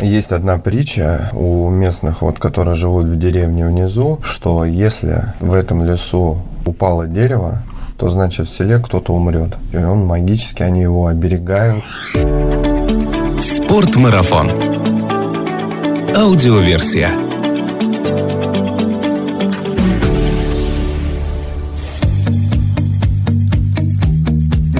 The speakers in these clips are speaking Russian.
Есть одна притча у местных, вот, которые живут в деревне внизу, что если в этом лесу упало дерево, то значит в селе кто-то умрет. И он магически, они его оберегают. Спортмарафон. Аудиоверсия.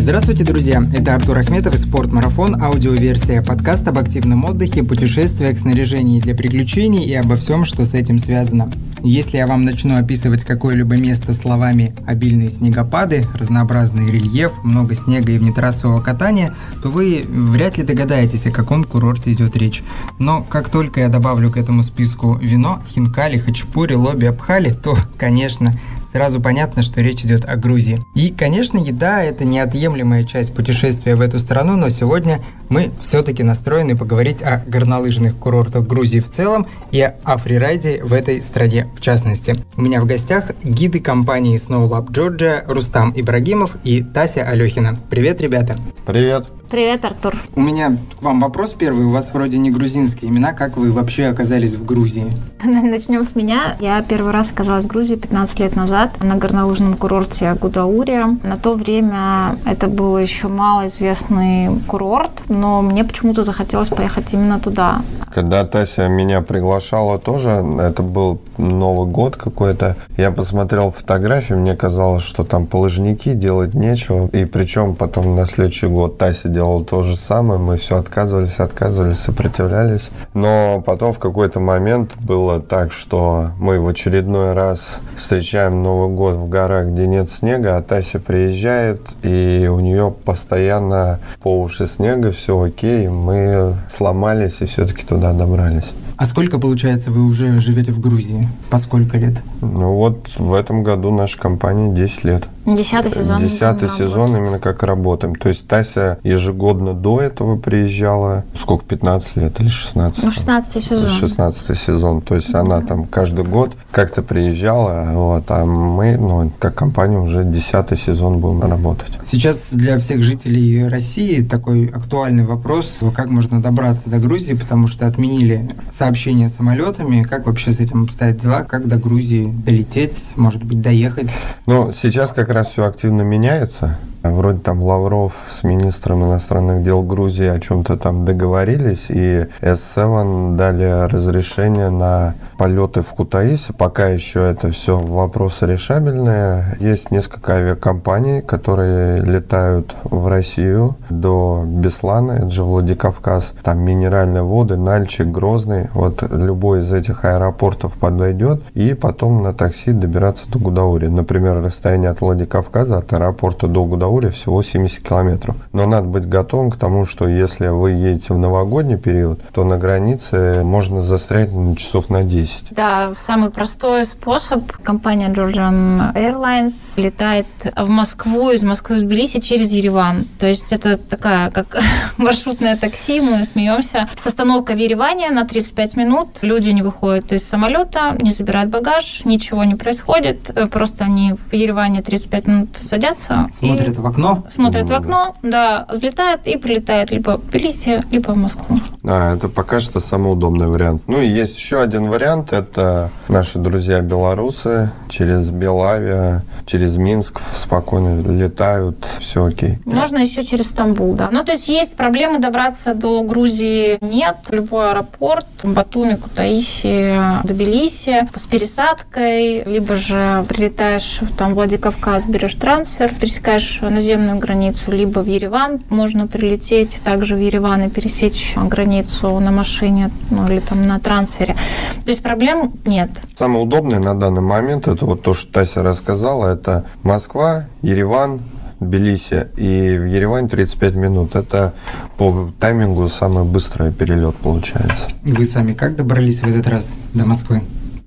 Здравствуйте, друзья! Это Артур Ахметов и «Спортмарафон», аудиоверсия подкаста об активном отдыхе, путешествиях, снаряжении для приключений и обо всем, что с этим связано. Если я вам начну описывать какое-либо место словами «обильные снегопады», «разнообразный рельеф», «много снега и внетрассового катания», то вы вряд ли догадаетесь, о каком курорте идет речь. Но как только я добавлю к этому списку вино, хинкали, хачапури, лоби, абхали, то, конечно, сразу понятно, что речь идет о Грузии. И, конечно, еда – это неотъемлемая часть путешествия в эту страну, но сегодня мы все-таки настроены поговорить о горнолыжных курортах Грузии в целом и о фрирайде в этой стране в частности. У меня в гостях гиды компании Snow Lab Georgia Рустам Ибрагимов и Тася Алехина. Привет, ребята! Привет! Привет, Артур. У меня к вам вопрос первый. У вас вроде не грузинские имена. Как вы вообще оказались в Грузии? Начнем с меня. Я первый раз оказалась в Грузии 15 лет назад на горнолыжном курорте Гудаури. На то время это был еще малоизвестный курорт, но мне почему-то захотелось поехать именно туда. Когда Тася меня приглашала тоже, это был Новый год какой-то, я посмотрел фотографии, мне казалось, что там полыжники делать нечего. И причем потом на следующий год Тася делала то же самое, мы все отказывались, отказывались, сопротивлялись. Но потом в какой-то момент было так, что мы в очередной раз встречаем Новый год в горах, где нет снега, а Тася приезжает, и у нее постоянно по уши снега, все окей, мы сломались и все-таки туда добрались. А сколько, получается, вы уже живете в Грузии? По сколько лет? Ну вот в этом году наша компания 10 лет. Десятый сезон. Десятый сезон работать. именно как работаем. То есть Тася ежегодно до этого приезжала, сколько, 15 лет или 16? Ну, 16 сезон. 16 сезон. То есть она там каждый год как-то приезжала, вот, а мы, ну, как компания уже десятый сезон будем работать. Сейчас для всех жителей России такой актуальный вопрос, как можно добраться до Грузии, потому что отменили сообщение самолетами. Как вообще с этим обстоят дела? Как до Грузии долететь, может быть, доехать? Ну, сейчас как раз все активно меняется. Вроде там Лавров с министром иностранных дел Грузии о чем-то там договорились, и S7 дали разрешение на полеты в Кутаиси. Пока еще это все вопросы решабельные. Есть несколько авиакомпаний, которые летают в Россию до Беслана, это же Владикавказ. Там минеральные воды, Нальчик, Грозный. Вот любой из этих аэропортов подойдет, и потом на такси добираться до Гудаури. Например, расстояние от Владикавказа, от аэропорта до Гудаури Барнауре всего 70 километров. Но надо быть готовым к тому, что если вы едете в новогодний период, то на границе можно застрять на часов на 10. Да, самый простой способ. Компания Georgian Airlines летает в Москву, из Москвы в Тбилиси через Ереван. То есть это такая, как маршрутное такси, мы смеемся. С остановкой в Ереване на 35 минут люди не выходят из самолета, не забирают багаж, ничего не происходит. Просто они в Ереване 35 минут садятся. Смотрят в окно? Смотрят в окно, да, взлетают и прилетают либо в Тбилиси, либо в Москву. А, это пока что самый удобный вариант. Ну и есть еще один вариант, это наши друзья белорусы через Белавия, через Минск спокойно летают, все окей. Можно еще через Стамбул, да. Ну, то есть есть проблемы добраться до Грузии нет. Любой аэропорт, Батуми, Кутаиси, Тбилиси с пересадкой, либо же прилетаешь в там, Владикавказ, берешь трансфер, пересекаешь наземную границу, либо в Ереван можно прилететь, также в Ереван и пересечь границу на машине, ну или там на трансфере. То есть проблем нет. Самое удобное на данный момент, это вот то, что Тася рассказала, это Москва, Ереван, Тбилиси и в Ереване 35 минут. Это по таймингу самый быстрый перелет получается. Вы сами как добрались в этот раз до Москвы?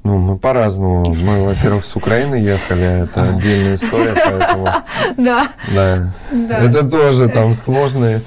Ну, мы по-разному. Мы, во-первых, с Украины ехали, это отдельная история, поэтому... Да. Да. Это тоже там сложные.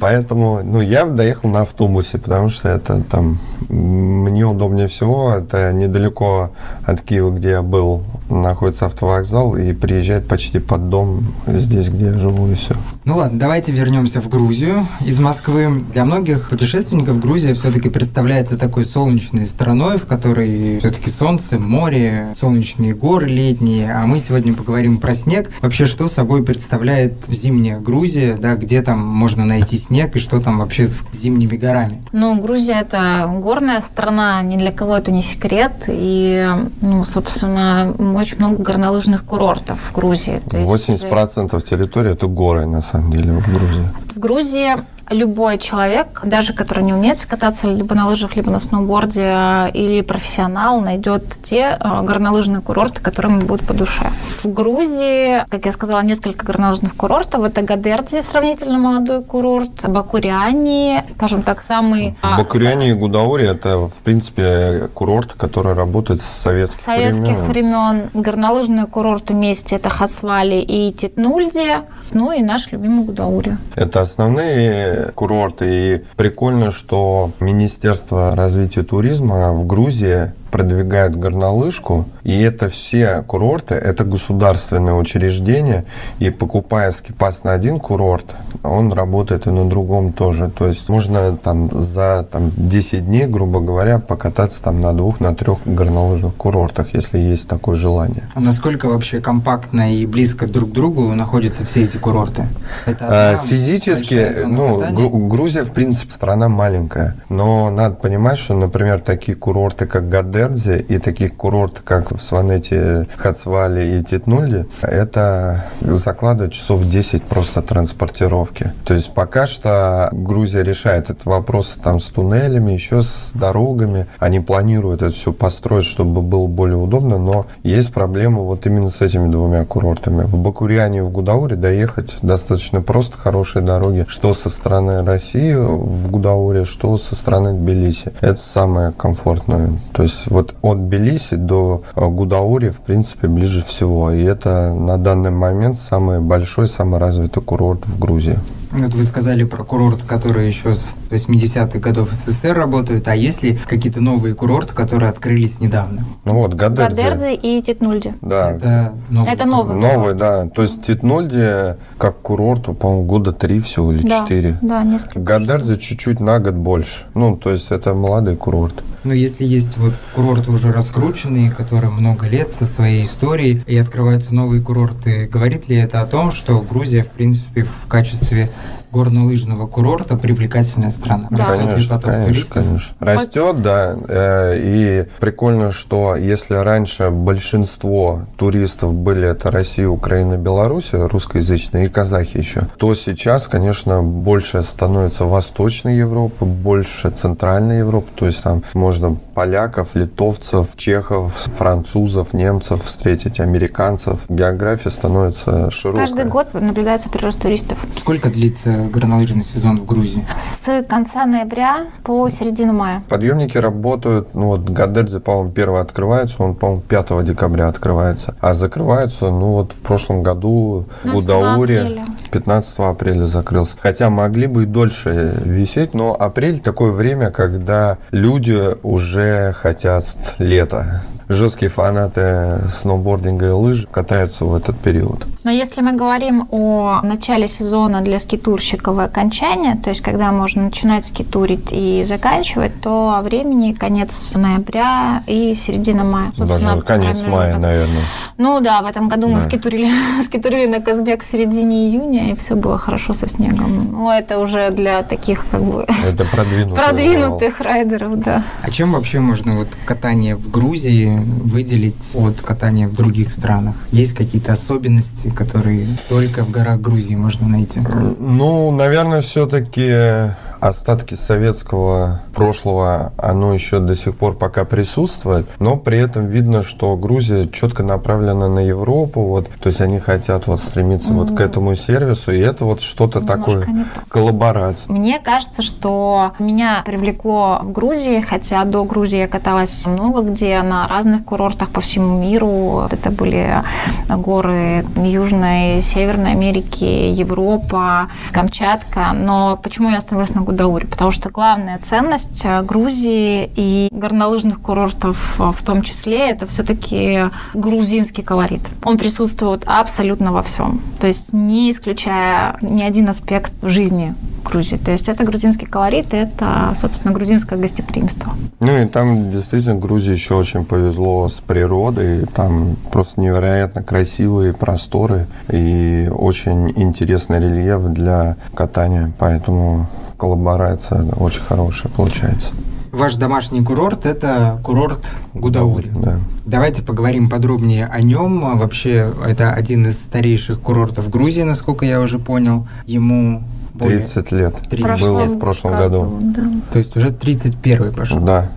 Поэтому, ну, я доехал на автобусе, потому что это там мне удобнее всего. Это недалеко от Киева, где я был, находится автовокзал, и приезжать почти под дом здесь, где я живу, и все. Ну ладно, давайте вернемся в Грузию из Москвы. Для многих путешественников Грузия все-таки представляется такой солнечной страной, в которой все-таки солнце, море, солнечные горы летние. А мы сегодня поговорим про снег. Вообще, что собой представляет зимняя Грузия, да, где там можно найти снег и что там вообще с зимними горами? Ну, Грузия это горная страна, ни для кого это не секрет. И, ну, собственно, очень много горнолыжных курортов в Грузии. То 80% есть... территории это горы, на самом деле, в Грузии? В Грузии любой человек, даже который не умеет кататься либо на лыжах, либо на сноуборде, или профессионал, найдет те э, горнолыжные курорты, которые ему будут по душе. В Грузии, как я сказала, несколько горнолыжных курортов. Это Гадерди, сравнительно молодой курорт, Бакуриани, скажем так, самый... А, Бакуриани и Гудаури – это, в принципе, курорт, который работает с советских, советских времен. времен. Горнолыжные курорты вместе – это Хацвали и Титнульди, ну и наш любимый Гудаури. Это основные курорты. И прикольно, что Министерство развития туризма в Грузии продвигают горнолыжку, и это все курорты, это государственные учреждения, и покупая скипас на один курорт, он работает и на другом тоже. То есть можно там за там, 10 дней, грубо говоря, покататься там на двух, на трех горнолыжных курортах, если есть такое желание. А насколько вообще компактно и близко друг к другу находятся все эти курорты? Это а, Физически, ну, Грузия, в принципе, страна маленькая, но надо понимать, что, например, такие курорты, как Гаде, Дердзе и таких курортов, как в Сванете, Хацвале и Титнульде, это закладывает часов 10 просто транспортировки. То есть пока что Грузия решает этот вопрос там с туннелями, еще с дорогами. Они планируют это все построить, чтобы было более удобно, но есть проблема вот именно с этими двумя курортами. В Бакуряне и в Гудауре доехать достаточно просто, хорошие дороги, что со стороны России в Гудауре, что со стороны Тбилиси. Это самое комфортное. То есть вот от Белиси до э, Гудаури, в принципе, ближе всего. И это на данный момент самый большой, самый развитый курорт в Грузии. Вот вы сказали про курорт, которые еще с 80-х годов СССР работают, а есть ли какие-то новые курорты, которые открылись недавно? Ну вот, Гадердзе. Гадердзе и Титнульди. Да. Это новый. Это новый. Новый, да. То есть Титнульди как курорт, по-моему, года три всего или четыре. Да, да, несколько. Гадердзе чуть-чуть на год больше. Ну, то есть это молодой курорт. Но если есть вот курорты уже раскрученные, которые много лет со своей историей, и открываются новые курорты, говорит ли это о том, что Грузия, в принципе, в качестве горнолыжного курорта привлекательная страна. Да. Конечно, конечно, конечно. Растет, да. Э, и прикольно, что если раньше большинство туристов были это Россия, Украина, Беларусь, русскоязычные и казахи еще, то сейчас, конечно, больше становится Восточной Европы, больше Центральной Европы. То есть там можно поляков, литовцев, чехов, французов, немцев встретить, американцев. География становится широкой. Каждый год наблюдается прирост туристов. Сколько длится горнолыжный сезон в Грузии? С конца ноября по середину мая. Подъемники работают, ну вот Гадердзе, по-моему, первый открывается, он, по-моему, 5 декабря открывается. А закрывается, ну вот в прошлом году в Удауре 15 апреля закрылся. Хотя могли бы и дольше висеть, но апрель такое время, когда люди уже хотят лета жесткие фанаты сноубординга и лыж катаются в этот период. Но если мы говорим о начале сезона для скитурщиков и окончания, то есть когда можно начинать скитурить и заканчивать, то о времени конец ноября и середина мая. Даже конец мая, наверное. Ну да, в этом году да. мы скитурили, скитурили на Казбек в середине июня, и все было хорошо со снегом. Ну, это уже для таких как бы это продвинутых, продвинутых райдеров, да. А чем вообще можно вот катание в Грузии выделить от катания в других странах? Есть какие-то особенности, которые только в горах Грузии можно найти? Ну, наверное, все-таки остатки советского прошлого, оно еще до сих пор пока присутствует, но при этом видно, что Грузия четко направлена на Европу, вот, то есть они хотят вот стремиться mm-hmm. вот к этому сервису, и это вот что-то такое, коллаборация. Мне кажется, что меня привлекло в Грузии, хотя до Грузии я каталась много где, на разных курортах по всему миру. Это были горы Южной, Северной Америки, Европа, Камчатка. Но почему я остановилась на Гудауре? Потому что главная ценность Грузии и горнолыжных курортов в том числе, это все-таки грузинский колорит. Он присутствует абсолютно во всем. То есть не исключая ни один аспект жизни Грузии. То есть это грузинский колорит, это, собственно, грузинское гостеприимство. Ну и там действительно Грузии еще очень повезло с природой. Там просто невероятно красивые просторы и очень интересный рельеф для катания. Поэтому коллаборация очень хорошая получается. Ваш домашний курорт – это курорт Гудаури. Да. Давайте поговорим подробнее о нем. Вообще, это один из старейших курортов Грузии, насколько я уже понял. Ему 30 лет 30. было в прошлом году. году. Да. То есть уже 31 пошел. Да.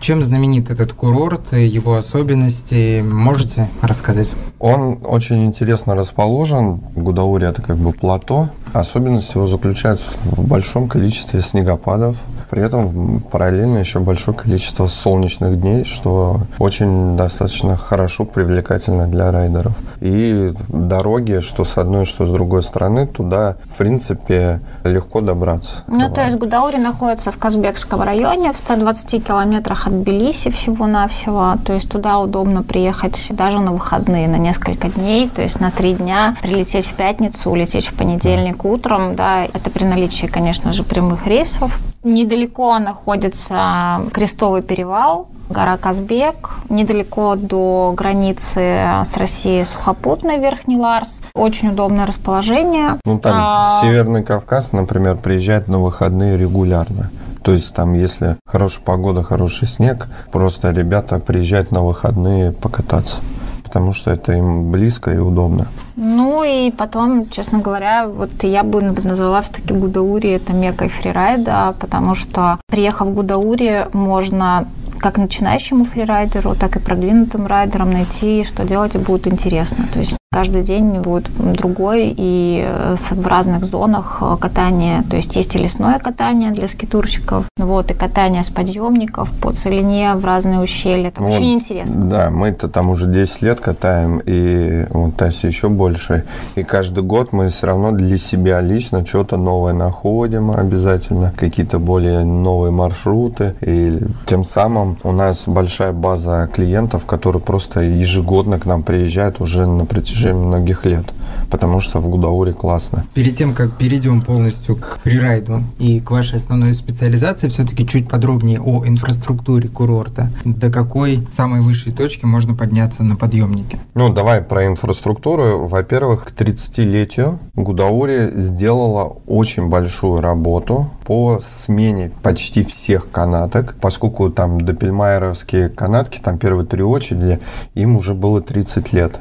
Чем знаменит этот курорт, его особенности, можете рассказать? Он очень интересно расположен. Гудаури это как бы плато. Особенность его заключается в большом количестве снегопадов. При этом параллельно еще большое количество солнечных дней, что очень достаточно хорошо, привлекательно для райдеров. И дороги, что с одной, что с другой стороны, туда, в принципе, легко добраться. Ну, Давай. то есть Гудаури находится в Казбекском районе, в 120 километрах от Тбилиси всего-навсего. То есть туда удобно приехать даже на выходные, на несколько дней, то есть на три дня, прилететь в пятницу, улететь в понедельник утром, да, это при наличии, конечно же, прямых рейсов. Недалеко находится Крестовый перевал, гора Казбек, недалеко до границы с Россией сухопутный Верхний Ларс. Очень удобное расположение. Ну, там а... Северный Кавказ, например, приезжает на выходные регулярно. То есть там, если хорошая погода, хороший снег, просто ребята приезжают на выходные покататься потому что это им близко и удобно. Ну и потом, честно говоря, вот я бы назвала все-таки Гудаури это мекой фрирайда, потому что приехав в Гудаури, можно как начинающему фрирайдеру, так и продвинутым райдерам найти, что делать будет интересно. То есть Каждый день будет другой и э, в разных зонах э, катания. То есть есть и лесное катание для скитурщиков, вот, и катание с подъемников по целине в разные ущелья. Это ну, очень интересно. Да, мы-то там уже 10 лет катаем, и вот Тася еще больше. И каждый год мы все равно для себя лично что-то новое находим обязательно, какие-то более новые маршруты. И тем самым у нас большая база клиентов, которые просто ежегодно к нам приезжают уже на протяжении протяжении многих лет, потому что в Гудауре классно. Перед тем, как перейдем полностью к фрирайду и к вашей основной специализации, все-таки чуть подробнее о инфраструктуре курорта. До какой самой высшей точки можно подняться на подъемнике? Ну, давай про инфраструктуру. Во-первых, к 30-летию Гудаури сделала очень большую работу по смене почти всех канаток, поскольку там допельмайеровские канатки, там первые три очереди, им уже было 30 лет.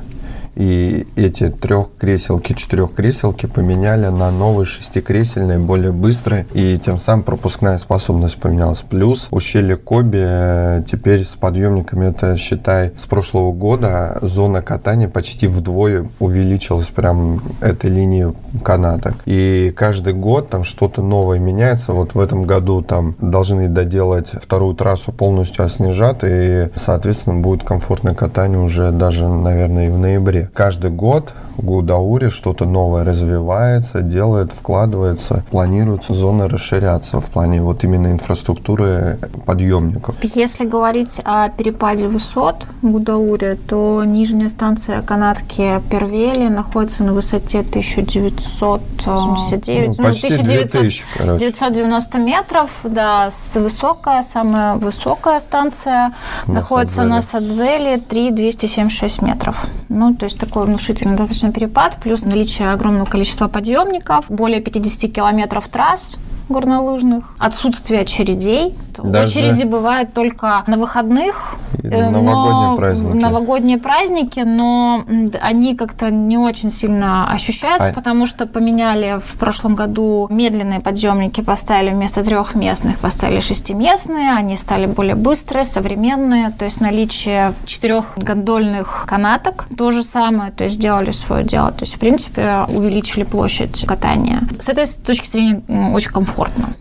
И эти трехкреселки, четырехкреселки поменяли на новые шестикресельные, более быстрые, и тем самым пропускная способность поменялась. Плюс ущелье Коби э, теперь с подъемниками, это считай, с прошлого года зона катания почти вдвое увеличилась прям этой линии канаток. И каждый год там что-то новое меняется. Вот в этом году там должны доделать вторую трассу полностью оснежат, и, соответственно, будет комфортное катание уже даже, наверное, и в ноябре каждый год в Гудауре что-то новое развивается, делает, вкладывается, планируются зоны расширяться в плане вот именно инфраструктуры подъемников. Если говорить о перепаде высот в Гудауре, то нижняя станция канатки Первели находится на высоте 1979, ну, ну, 1990 метров, да, с высокая, самая высокая станция на находится Садзеле. на Садзеле 3276 метров. Ну, то есть такой внушительный достаточно перепад, плюс наличие огромного количества подъемников, более 50 километров трасс, горнолыжных, отсутствие очередей. Даже... Очереди бывают только на выходных Э, новогодние праздники. Новогодние праздники, но они как-то не очень сильно ощущаются, а... потому что поменяли в прошлом году медленные подъемники, поставили вместо трехместных, поставили шестиместные, они стали более быстрые, современные, то есть наличие четырех гондольных канаток, то же самое, то есть сделали свое дело, то есть в принципе увеличили площадь катания. С этой точки зрения очень комфортно.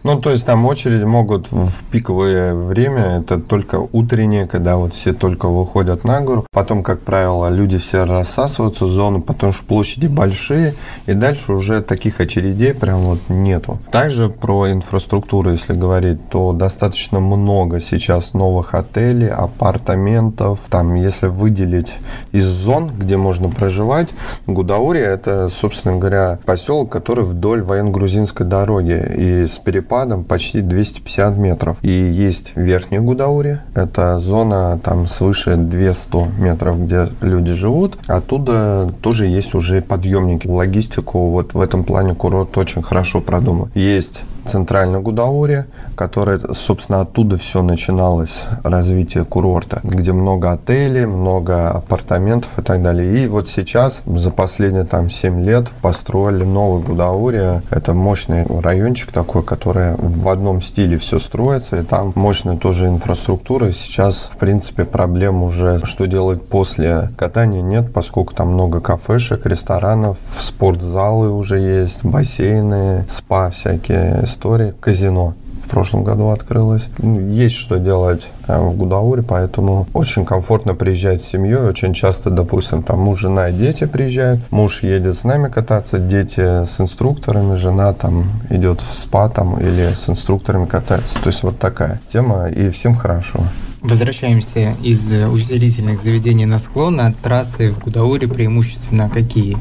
Ну, то есть там очереди могут в пиковое время, это только утреннее, когда вот все только выходят на гору. Потом, как правило, люди все рассасываются в зону, потому что площади большие, и дальше уже таких очередей прям вот нету. Также про инфраструктуру, если говорить, то достаточно много сейчас новых отелей, апартаментов. Там, если выделить из зон, где можно проживать, Гудаури это, собственно говоря, поселок, который вдоль военно-грузинской дороги и с перепадом почти 250 метров. И есть верхняя Гудаури, это зона там свыше 200 метров, где люди живут. Оттуда тоже есть уже подъемники. Логистику вот в этом плане курорт очень хорошо продуман. Есть центральной Гудауре, которая, собственно, оттуда все начиналось, развитие курорта, где много отелей, много апартаментов и так далее. И вот сейчас, за последние там 7 лет, построили новый Гудауре. Это мощный райончик такой, который в одном стиле все строится, и там мощная тоже инфраструктура. Сейчас, в принципе, проблем уже, что делать после катания, нет, поскольку там много кафешек, ресторанов, спортзалы уже есть, бассейны, спа всякие, истории. Казино в прошлом году открылось. Ну, есть что делать э, в Гудауре, поэтому очень комфортно приезжать с семьей. Очень часто, допустим, там муж, жена и дети приезжают. Муж едет с нами кататься, дети с инструкторами, жена там идет в спа там или с инструкторами катается. То есть вот такая тема, и всем хорошо. Возвращаемся из увеселительных заведений на склон. А трассы в Гудауре преимущественно какие?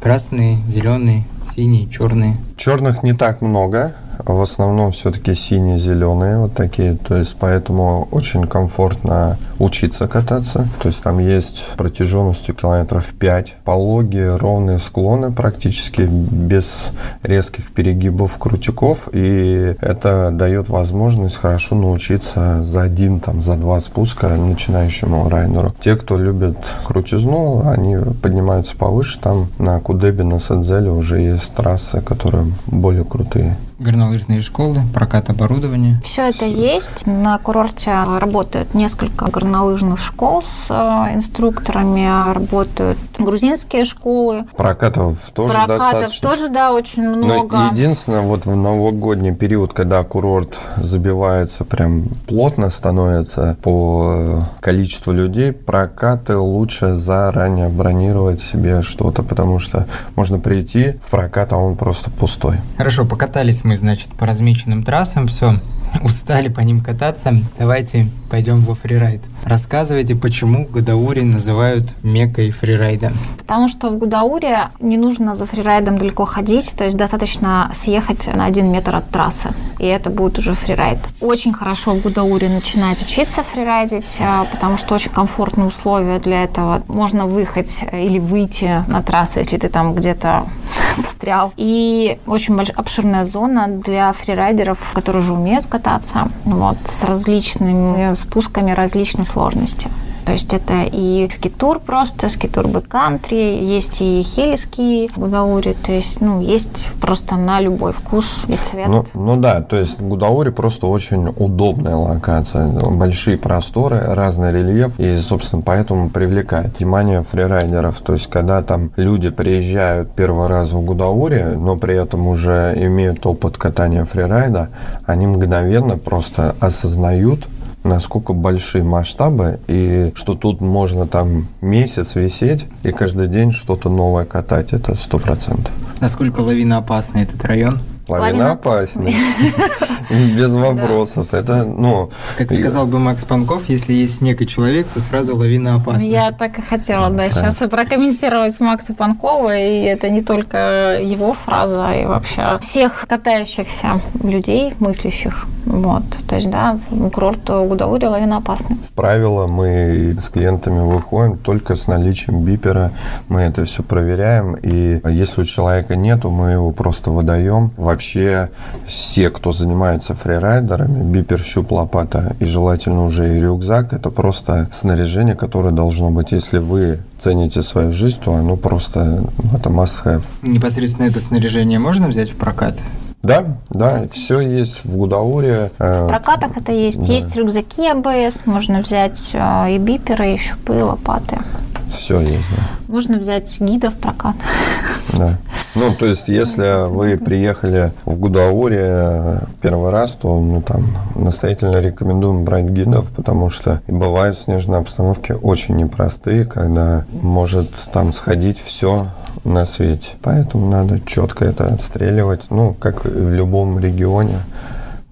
Красные, зеленые, синие, черные? Черных не так много в основном все-таки синие-зеленые вот такие, то есть поэтому очень комфортно учиться кататься. То есть там есть протяженностью километров 5, пологие, ровные склоны практически без резких перегибов, крутиков, и это дает возможность хорошо научиться за один, там, за два спуска начинающему райнеру. Те, кто любит крутизну, они поднимаются повыше, там на Кудебе, на Садзеле уже есть трассы, которые более крутые горнолыжные школы, прокат оборудования. Все это есть. На курорте работают несколько горнолыжных школ с э, инструкторами, работают грузинские школы. Прокатов тоже Прокатов достаточно. тоже, да, очень много. Но единственное, вот в новогодний период, когда курорт забивается прям плотно становится по количеству людей, прокаты лучше заранее бронировать себе что-то, потому что можно прийти в прокат, а он просто пустой. Хорошо, покатались мы, значит, по размеченным трассам, все, устали по ним кататься, давайте пойдем во фрирайд. Рассказывайте, почему Гудаури называют мекой фрирайда. Потому что в Гудауре не нужно за фрирайдом далеко ходить, то есть достаточно съехать на один метр от трассы, и это будет уже фрирайд. Очень хорошо в Гудауре начинать учиться фрирайдить, а, потому что очень комфортные условия для этого. Можно выехать или выйти на трассу, если ты там где-то встрял. И очень большая обширная зона для фрирайдеров, которые уже умеют кататься, вот, с различными спусками различной сложности. То есть это и скитур просто, скитур бэккантри, есть и хелиски гудаури, то есть, ну, есть просто на любой вкус и цвет. Ну, ну да, то есть гудаури просто очень удобная локация, большие просторы, разный рельеф, и, собственно, поэтому привлекает внимание фрирайдеров. То есть, когда там люди приезжают первый раз в Гудаури, но при этом уже имеют опыт катания фрирайда, они мгновенно просто осознают, насколько большие масштабы, и что тут можно там месяц висеть и каждый день что-то новое катать, это сто процентов. Насколько лавина опасный этот район? Лавина опаснее. Без вопросов. Это, ну... Как сказал бы Макс Панков, если есть снег и человек, то сразу лавина опасна. Я так и хотела, да, сейчас прокомментировать Макса Панкова, и это не только его фраза, и вообще всех катающихся людей, мыслящих. Вот. То есть, да, курорт Гудаури лавина опасна. Правило, мы с клиентами выходим только с наличием бипера. Мы это все проверяем, и если у человека нету, мы его просто выдаем. Во вообще все, кто занимается фрирайдерами, бипер, щуп, лопата и желательно уже и рюкзак, это просто снаряжение, которое должно быть. Если вы цените свою жизнь, то оно просто, ну, это must have. Непосредственно это снаряжение можно взять в прокат? Да, да, все есть в Гудауре. Э, в прокатах это есть. Да. Есть рюкзаки АБС, можно взять э, и биперы, и щупы, и лопаты. Все есть, да. Можно взять гида в прокат. Да. Ну, то есть, если вы приехали в Гудауре э, первый раз, то ну, там настоятельно рекомендуем брать гидов, потому что и бывают снежные обстановки очень непростые, когда может там сходить все на свете. Поэтому надо четко это отстреливать, ну, как в любом регионе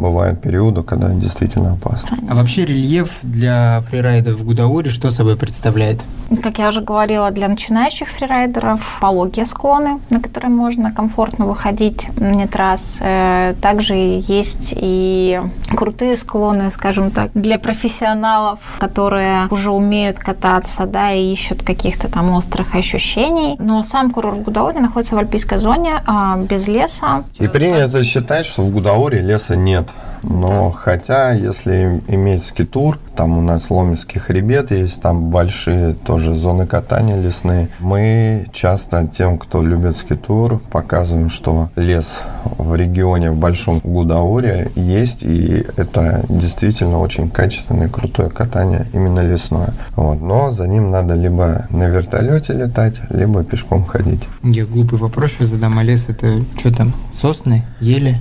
бывают периоды, когда действительно опасно. А вообще рельеф для фрирайда в Гудауре что собой представляет? Как я уже говорила, для начинающих фрирайдеров пологие склоны, на которые можно комфортно выходить не раз. Э, также есть и крутые склоны, скажем так, для профессионалов, которые уже умеют кататься, да, и ищут каких-то там острых ощущений. Но сам курорт Гудаури находится в альпийской зоне, а, без леса. И принято считать, что в Гудауре леса нет. Но да. хотя, если иметь скитур, там у нас Ломецкий хребет есть, там большие тоже зоны катания лесные. Мы часто тем, кто любит скитур, показываем, что лес в регионе, в Большом Гудауре есть, и это действительно очень качественное, крутое катание, именно лесное. Вот. Но за ним надо либо на вертолете летать, либо пешком ходить. Я глупый вопрос сейчас задам, а лес это что там, сосны, ели?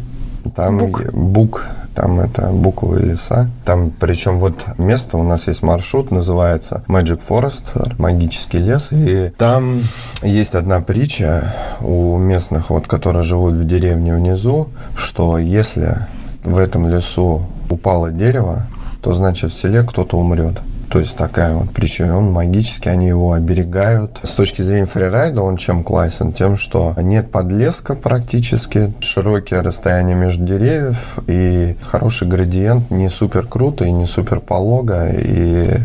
Там бук. бук, там это буковые леса. Там, причем вот место, у нас есть маршрут, называется Magic Forest, магический лес. И там есть одна притча у местных, вот, которые живут в деревне внизу, что если в этом лесу упало дерево, то значит в селе кто-то умрет. То есть такая вот причина. Он магически, они его оберегают. С точки зрения фрирайда он чем классен? Тем, что нет подлеска практически, широкие расстояния между деревьев и хороший градиент, не супер круто и не супер полого. И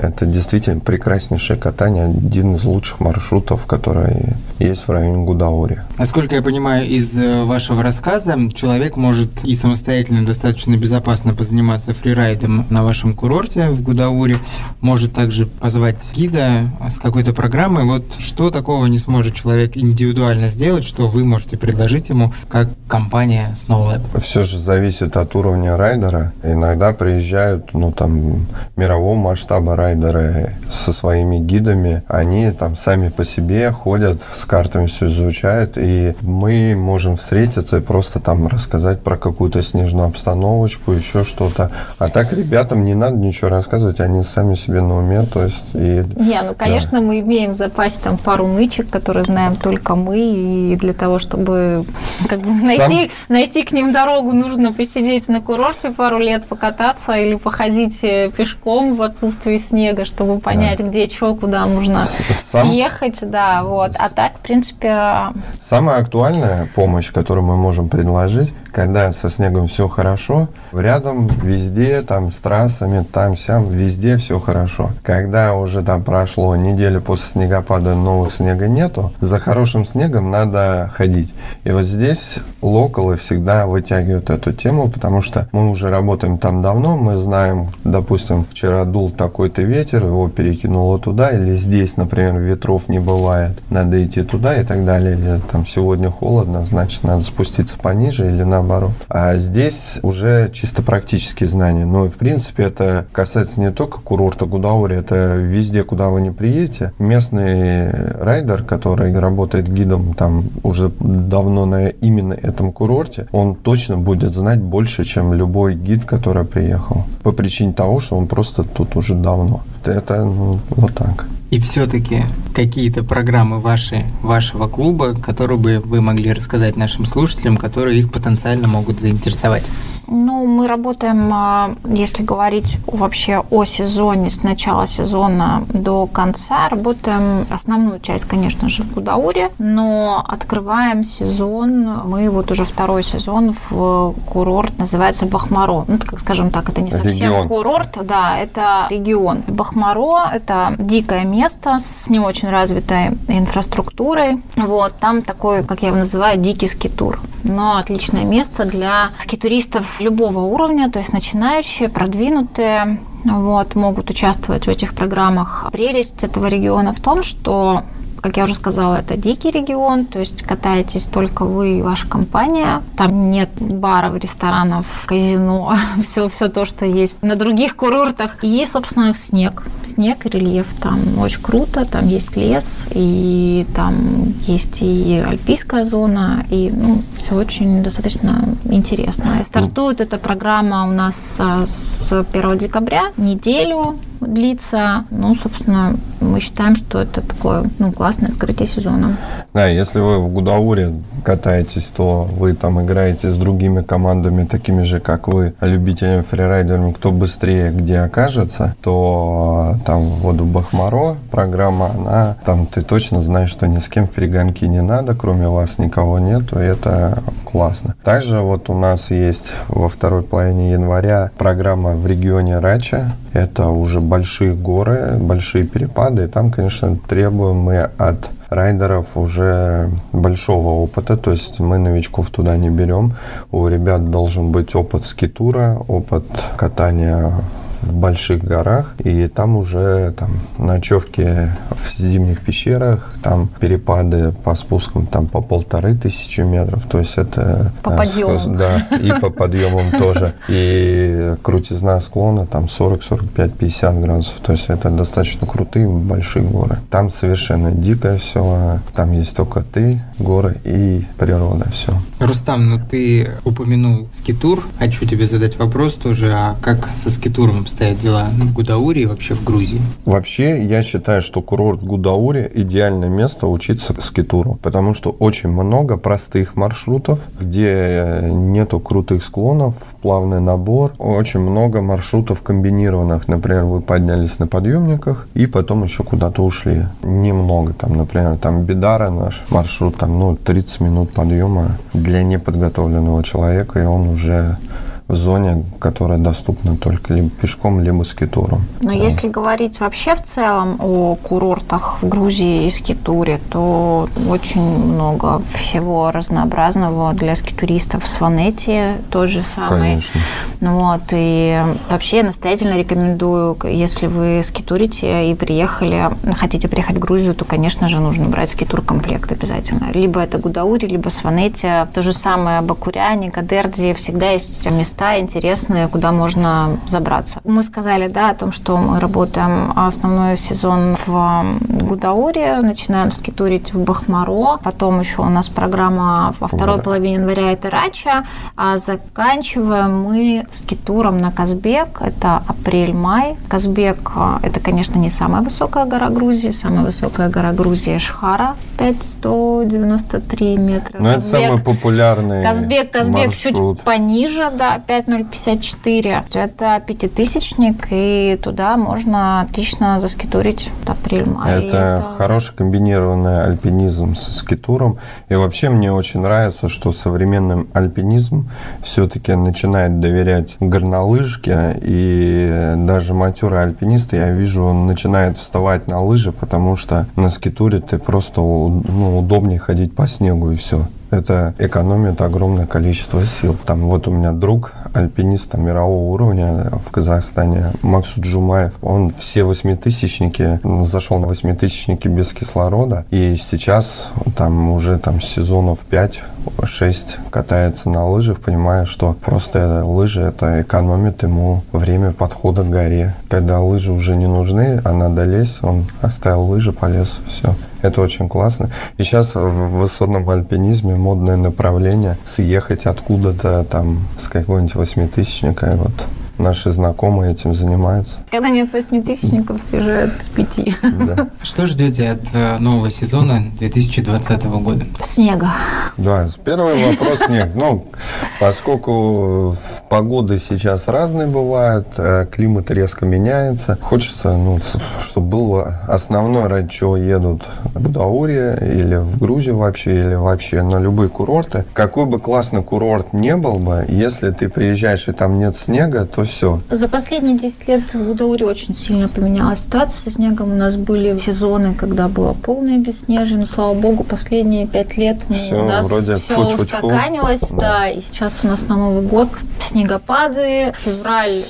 это действительно прекраснейшее катание, один из лучших маршрутов, который есть в районе Гудаури. Насколько я понимаю из э, вашего рассказа, человек может и самостоятельно достаточно безопасно позаниматься фрирайдом на вашем курорте в Гудауре, может также позвать гида с какой-то программой. Вот что такого не сможет человек индивидуально сделать, что вы можете предложить ему как компания SnowLab? Все же зависит от уровня райдера. Иногда приезжают, ну там, мирового масштаба райдера, райдеры со своими гидами, они там сами по себе ходят, с картами все изучают, и мы можем встретиться и просто там рассказать про какую-то снежную обстановочку, еще что-то. А так ребятам не надо ничего рассказывать, они сами себе на уме, то есть... И, не, ну, конечно, да. мы имеем в запасе там пару нычек, которые знаем только мы, и для того, чтобы как бы найти, Сам... найти к ним дорогу, нужно посидеть на курорте пару лет, покататься или походить э, пешком в отсутствии снега снега, чтобы понять, да. где что, куда нужно Сам... съехать, да, вот. А так, в принципе... Самая актуальная помощь, которую мы можем предложить, когда со снегом все хорошо, рядом везде, там с трассами, там сям, везде все хорошо. Когда уже там прошло неделю после снегопада, нового снега нету, за хорошим снегом надо ходить. И вот здесь локалы всегда вытягивают эту тему, потому что мы уже работаем там давно, мы знаем, допустим, вчера дул такой-то ветер, его перекинуло туда, или здесь, например, ветров не бывает, надо идти туда и так далее, или там сегодня холодно, значит, надо спуститься пониже, или на наоборот. А здесь уже чисто практические знания. Но, в принципе, это касается не только курорта Гудаури, это везде, куда вы не приедете. Местный райдер, который работает гидом там уже давно на именно этом курорте, он точно будет знать больше, чем любой гид, который приехал. По причине того, что он просто тут уже давно. Это ну, вот так. И все-таки какие-то программы ваши, вашего клуба, которые бы вы могли рассказать нашим слушателям, которые их потенциально могут заинтересовать? Ну, мы работаем, а, если говорить вообще о сезоне, с начала сезона до конца, работаем основную часть, конечно же, в Гудауре, но открываем сезон, мы вот уже второй сезон в курорт, называется Бахмаро. Ну, как скажем так, это не совсем регион. курорт, да, это регион. Бахмаро – это дикое место с не очень развитой инфраструктурой. Вот, там такой, как я его называю, дикий скитур. но отличное место для скитуристов любого уровня, то есть начинающие, продвинутые, вот, могут участвовать в этих программах. Прелесть этого региона в том, что как я уже сказала, это дикий регион, то есть катаетесь только вы и ваша компания. Там нет баров, ресторанов, казино, все, все то, что есть на других курортах. И, собственно, снег. Снег и рельеф там очень круто, там есть лес, и там есть и альпийская зона, и ну, все очень достаточно интересно. И стартует эта программа у нас а, с 1 декабря, неделю длится. Ну, собственно, мы считаем, что это такое ну, классное открытие сезона. Да, если вы в Гудауре катаетесь, то вы там играете с другими командами, такими же, как вы, любителями фрирайдерами, кто быстрее где окажется, то там вот в Бахмаро программа, она, там ты точно знаешь, что ни с кем перегонки не надо, кроме вас никого нету, и это классно. Также вот у нас есть во второй половине января программа в регионе Рача, это уже большие горы, большие перепады, и там, конечно, требуем мы от райдеров уже большого опыта, то есть мы новичков туда не берем. У ребят должен быть опыт скитура, опыт катания в больших горах, и там уже там ночевки в зимних пещерах, там перепады по спускам там по полторы тысячи метров, то есть это... По подъемам. Да, и по подъемам тоже. И крутизна склона там 40, 45, 50 градусов, то есть это достаточно крутые большие горы. Там совершенно дикое все, там есть только ты, горы и природа, все. Рустам, ну ты упомянул скитур, хочу тебе задать вопрос тоже, а как со скитуром обстоят дела в Гудауре и вообще в Грузии? Вообще, я считаю, что курорт Гудаури – идеальное место учиться скитуру, потому что очень много простых маршрутов, где нету крутых склонов, плавный набор, очень много маршрутов комбинированных. Например, вы поднялись на подъемниках и потом еще куда-то ушли. Немного там, например, там Бедара наш маршрут, там, ну, 30 минут подъема для неподготовленного человека, и он уже зоне, которая доступна только либо пешком, либо скитуром. Но да. если говорить вообще в целом о курортах в Грузии и скитуре, то очень много всего разнообразного для скитуристов. Сванети тот же самый. Конечно. Вот, и вообще я настоятельно рекомендую, если вы скитурите и приехали, хотите приехать в Грузию, то, конечно же, нужно брать скитур-комплект обязательно. Либо это Гудаури, либо Сванети. То же самое Бакуряне, Кадерди. Всегда есть места интересные, куда можно забраться. Мы сказали, да, о том, что мы работаем основной сезон в Гудауре, начинаем скитурить в Бахмаро, потом еще у нас программа во второй половине января это Рача, а заканчиваем мы скитуром на Казбек, это апрель-май. Казбек – это, конечно, не самая высокая гора Грузии, самая высокая гора Грузии – Шхара, 5193 метра. Но Казбек, это самый популярный Казбек, Казбек чуть пониже, да, 5054. Это пятитысячник, и туда можно отлично заскитурить апрель-май. Это, это хороший комбинированный альпинизм с скитуром. И вообще мне очень нравится, что современный альпинизм все-таки начинает доверять горнолыжке, и даже матерые альпинисты, я вижу, он начинает вставать на лыжи, потому что на скитуре ты просто ну, удобнее ходить по снегу и все это экономит огромное количество сил. Там вот у меня друг, альпинист там, мирового уровня в Казахстане, Максу Джумаев, он все восьмитысячники, зашел на восьмитысячники без кислорода, и сейчас там уже там сезонов 5-6 катается на лыжах, понимая, что просто лыжи это экономит ему время подхода к горе. Когда лыжи уже не нужны, а надо лезть, он оставил лыжи, полез, все. Это очень классно. И сейчас в высотном альпинизме модное направление съехать откуда-то там с какого-нибудь восьмитысячника и вот наши знакомые этим занимаются. Когда нет восьмитысячников, съезжают с пяти. Да. Что ждете от э, нового сезона 2020 года? Снега. Да, первый вопрос снег. Ну, поскольку погоды сейчас разные бывают, э, климат резко меняется, хочется, ну, чтобы было основное, ради чего едут в Будауре или в Грузию вообще, или вообще на любые курорты. Какой бы классный курорт не был бы, если ты приезжаешь и там нет снега, то все. За последние 10 лет в Гудауре очень сильно поменялась ситуация со снегом. У нас были сезоны, когда было полное безснежие, но, слава богу, последние 5 лет Все, у нас вроде все фу-фу-фу. устаканилось. Да. Да. и сейчас у нас на Новый год снегопады, февраль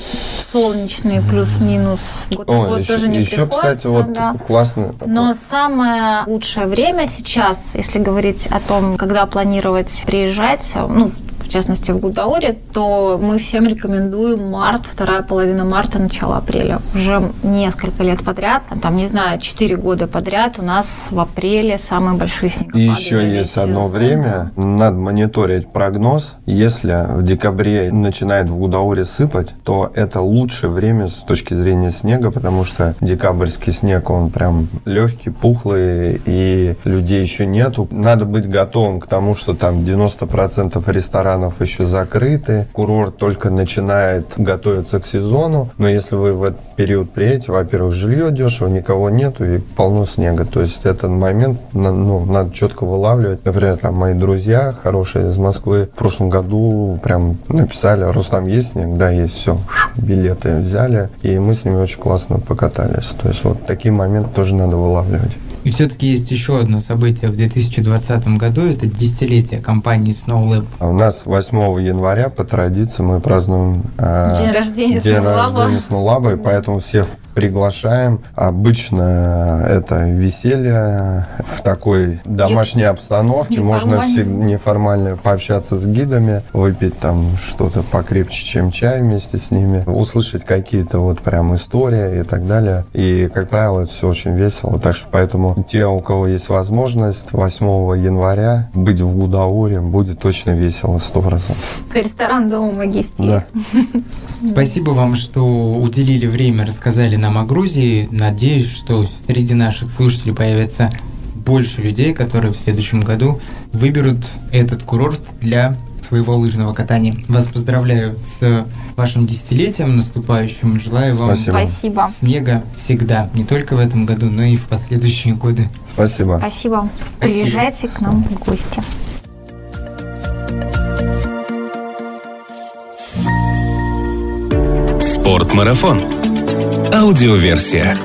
солнечный плюс-минус, год год еще, тоже не еще, кстати, вот да. классно. Но самое лучшее время сейчас, если говорить о том, когда планировать приезжать, ну, в частности в Гудауре, то мы всем рекомендуем март, вторая половина марта, начало апреля. Уже несколько лет подряд, а там, не знаю, 4 года подряд у нас в апреле самые большие снегопады. И еще есть одно сезон. время, надо мониторить прогноз. Если в декабре начинает в Гудауре сыпать, то это лучшее время с точки зрения снега, потому что декабрьский снег, он прям легкий, пухлый, и людей еще нету. Надо быть готовым к тому, что там 90% ресторанов еще закрыты, курорт только начинает готовиться к сезону, но если вы в этот период приедете, во-первых, жилье дешево, никого нету и полно снега. То есть этот момент ну, надо четко вылавливать. Например, там мои друзья хорошие из Москвы в прошлом году прям написали, Рустам, есть снег? Да, есть, все. Билеты взяли, и мы с ними очень классно покатались. То есть вот такие моменты тоже надо вылавливать. И все-таки есть еще одно событие в 2020 году, это десятилетие компании Snow Lab. А У нас 8 января по традиции мы празднуем э, День рождения день Сноулаба. рождения Сноулаба, и поэтому всех приглашаем. Обычно это веселье в такой домашней обстановке. Можно Неформально. все неформально пообщаться с гидами, выпить там что-то покрепче, чем чай вместе с ними, услышать какие-то вот прям истории и так далее. И, как правило, это все очень весело. Так что поэтому те, у кого есть возможность 8 января быть в Гудауре, будет точно весело, сто процентов. Ресторан Дома Магистии. Да. Спасибо вам, что уделили время, рассказали нам о Грузии. Надеюсь, что среди наших слушателей появится больше людей, которые в следующем году выберут этот курорт для своего лыжного катания. Вас поздравляю с вашим десятилетием наступающим. Желаю вам Спасибо. Спасибо. снега всегда, не только в этом году, но и в последующие годы. Спасибо. Спасибо. Спасибо. Приезжайте к нам в гости. Спортмарафон. Аудиоверсия.